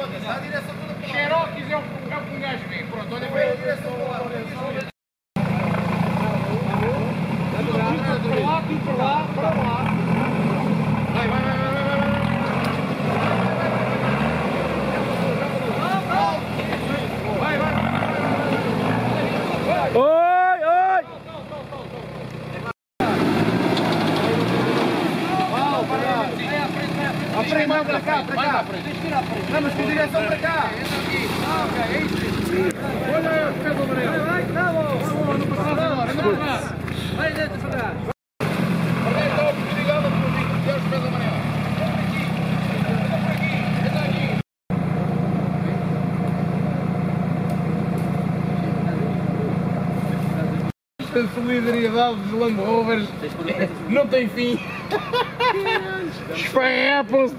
Xerox é o, é o punhagem, pronto. Não, para cá, para cá. Vamos com direção para cá. Ok, é isso. Olha, amarelo. Vai, tá bom. Não passa nada. Vai dentro para a amarelos. A solidariedade dos Land Rovers não tem fim. Шпряпус!